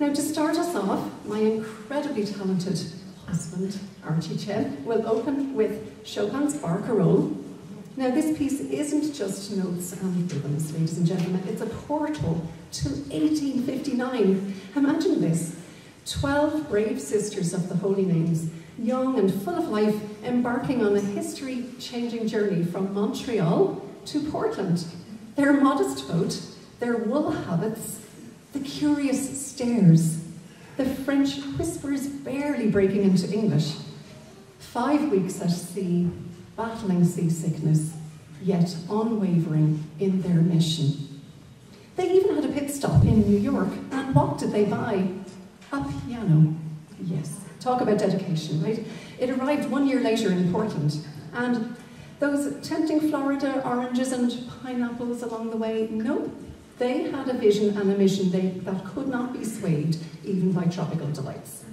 Now, to start us off, my incredibly talented husband, Archie Chen, will open with Chopin's Barcarolle. Now, this piece isn't just notes and rhythms, ladies and gentlemen, it's a portal to 1859. Imagine this 12 brave sisters of the Holy Names, young and full of life, embarking on a history changing journey from Montreal to Portland. Their modest boat, their wool habits, the curious stares, the French whispers barely breaking into English. Five weeks at sea, battling seasickness, yet unwavering in their mission. They even had a pit stop in New York, and what did they buy? A piano. Yes, talk about dedication, right? It arrived one year later in Portland, and those tempting Florida oranges and pineapples along the way, nope. They had a vision and a mission they, that could not be swayed even by tropical delights.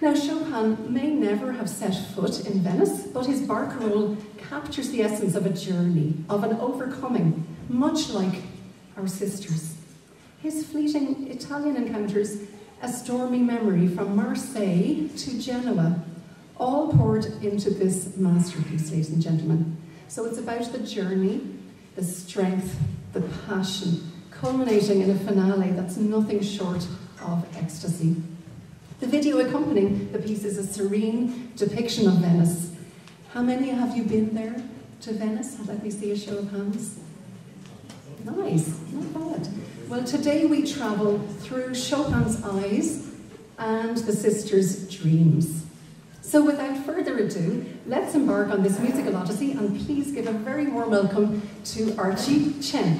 Now, Chopin may never have set foot in Venice, but his barcarolle captures the essence of a journey, of an overcoming, much like our sisters. His fleeting Italian encounters a stormy memory from Marseille to Genoa, all poured into this masterpiece, ladies and gentlemen. So it's about the journey, the strength, the passion, culminating in a finale that's nothing short of ecstasy. The video accompanying the piece is a serene depiction of Venice. How many have you been there to Venice? Let me see a show of hands. Nice, not bad. Well, today we travel through Chopin's eyes and the sisters' dreams. So without further ado, let's embark on this musical odyssey and please give a very warm welcome to Archie Chen.